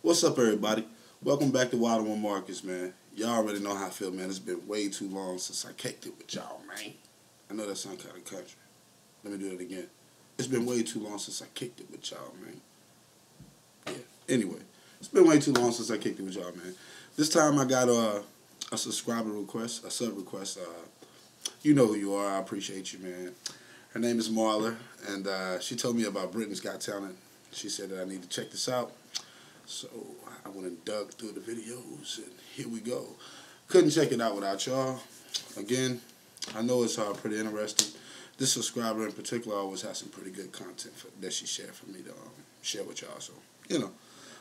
What's up, everybody? Welcome back to Wild One Marcus, man. Y'all already know how I feel, man. It's been way too long since I kicked it with y'all, man. I know that sounds kind of country. Let me do it again. It's been way too long since I kicked it with y'all, man. Yeah. Anyway, it's been way too long since I kicked it with y'all, man. This time I got a, a subscriber request, a sub request. Uh, you know who you are. I appreciate you, man. Her name is Marla, and uh, she told me about Britain's Got Talent. She said that I need to check this out. So I went and dug through the videos, and here we go. Couldn't check it out without y'all. Again, I know it's uh, pretty interesting. This subscriber in particular always has some pretty good content for, that she shared for me to um, share with y'all. So, you know,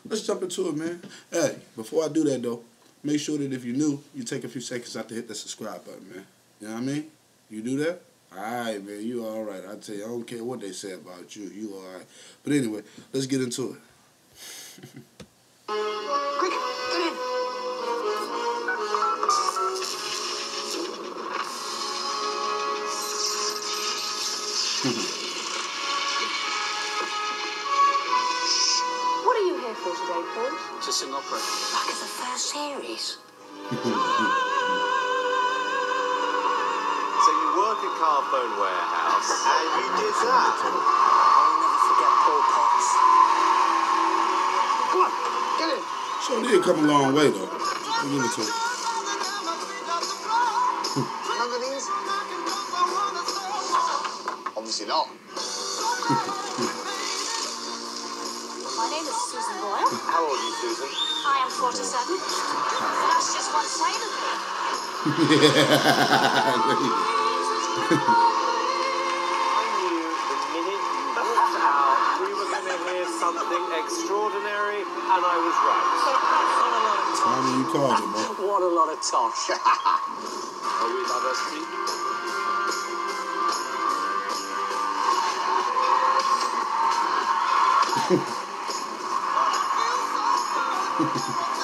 let's jump into it, man. Hey, before I do that, though, make sure that if you're new, you take a few seconds out to hit the subscribe button, man. You know what I mean? You do that? All right, man. You all right. I tell you, I don't care what they say about you. You all right. But anyway, let's get into it. To sing opera. Back of the first series. So you work at Carphone Warehouse, and you did that. I'll never forget Paul Potts. Come on, get in. So did come a long way, though. I'll give it to her. Obviously not. My name is Susan Boyle. How old are you, Susan? I am 47. That's just one side of me. I knew the minute you walked out, we were going to hear something extraordinary, and I was right. Tommy, you called it, bro. What a lot of tosh. Are we diversity? Man, we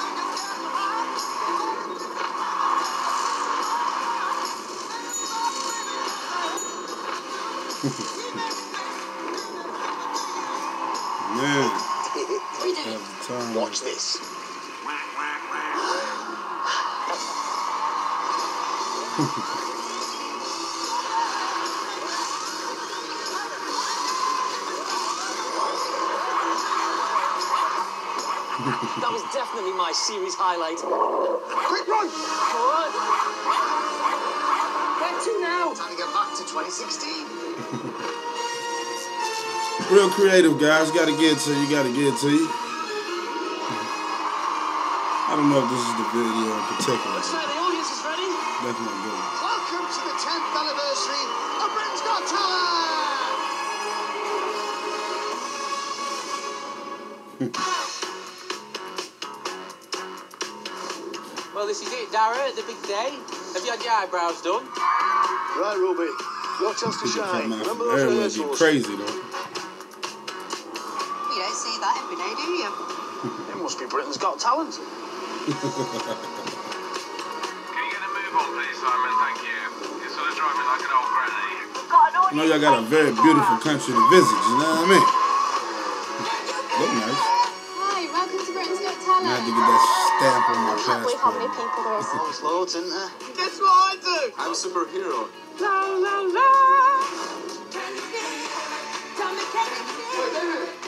time. Watch this. That was definitely my series highlight. Quick, run! What? Where to now? Time to get back to 2016. Real creative, guys. Got to get to you. Got to get to you. I don't know if this is the video in particular. Looks but like the audience is ready. That's my good. Welcome to the 10th anniversary of Britain's Got Talent! Well, this is it, Dara, the big day. Have you had your eyebrows done? Right, Ruby. Your chance to shine. Come out Remember from those everywhere be rehearsals? crazy, though. You don't see that every day, do you? It must be Britain's Got Talent. Can you get a move on, please, Simon? Thank you. You're sort of driving like an old granny. You know y'all got a very beautiful country to visit. You know what I mean? Look nice. Hi, welcome to Britain's Got I had to Talent. get that stamp on my Can't believe how many passport. people there is. There's loads, isn't there? Guess what I do? I'm a superhero. La la la.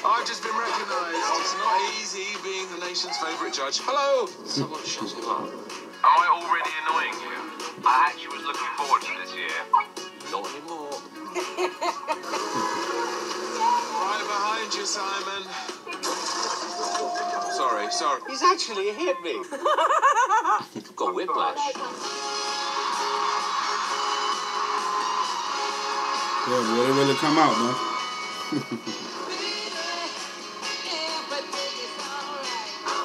I've just been recognised. It's not easy being the nation's favourite judge. Hello! Someone shut him up. Am I already annoying you? I actually was looking forward to this year. Not anymore. Right behind you, Simon. Sorry, sorry. He's actually hit me. Got whiplash. Yeah, boy, they really come out, man.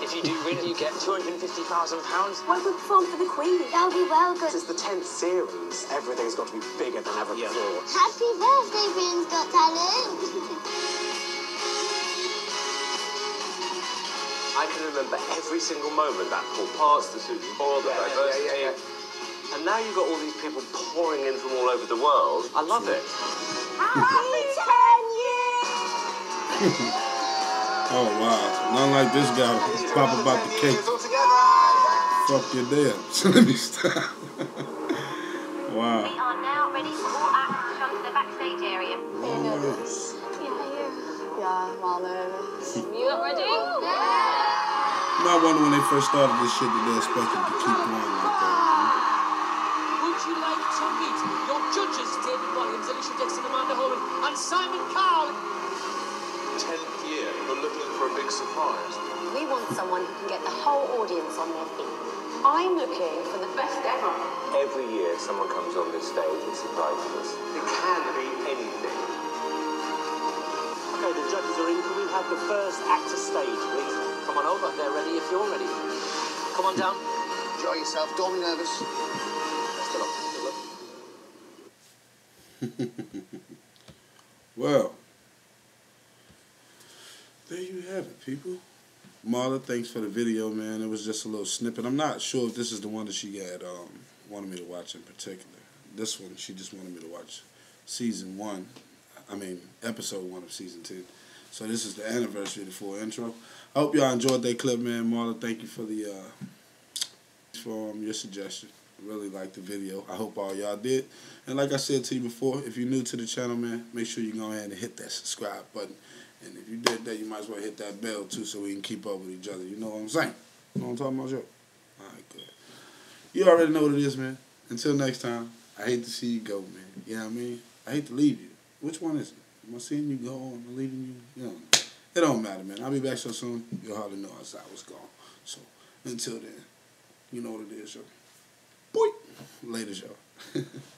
If you do win, you get £250,000. When we perform for the Queen, that'll be well good. This is the 10th series. Everything's got to be bigger than ever before. Happy birthday, Britain's Got Talent. I can remember every single moment that Paul Potts, the Susan Boyle, the Yeah, yeah, diversity. yeah, yeah, And now you've got all these people pouring in from all over the world. I love it. Happy 10 years! Oh wow. Not like this guy pop about the cake. Fuck your dance. Let me stop. wow. We are now ready for all acts to come to the backstage area. Are you nervous? Yeah, I'm all nervous. You ready? You know, I wonder when they first started this shit that they expected to keep going like that. Would you like to meet your judges, David Williams, Alesha Dixon, Amanda Holden, and Simon Cowell? Tenth year, you're looking for a big surprise. We want someone who can get the whole audience on their feet. I'm looking for the best ever. Every year someone comes on this stage and surprises us. It can be anything. Okay, the judges are in. Can we have the first actor stage, please? Come on over, they're ready if you're ready. Come on down. Enjoy yourself, don't be nervous. Still up, still up. Well, there you have it, people. Marla, thanks for the video, man. It was just a little snippet. I'm not sure if this is the one that she had um, wanted me to watch in particular. This one, she just wanted me to watch season one. I mean, episode one of season two. So this is the anniversary of the full intro. I hope y'all enjoyed that clip, man. Marla, thank you for the uh, for um, your suggestion. Really liked the video. I hope all y'all did. And like I said to you before, if you're new to the channel, man, make sure you go ahead and hit that subscribe button. And if you did that, you might as well hit that bell too so we can keep up with each other. You know what I'm saying? You know what I'm talking about, Joe? Alright, good. You already know what it is, man. Until next time, I hate to see you go, man. You know what I mean? I hate to leave you. Which one is it? Am I seeing you go am I leaving you? You know, it don't matter, man. I'll be back so soon, you'll hardly know as I was gone. So, until then, you know what it is, Joe. Boy. Later, Joe.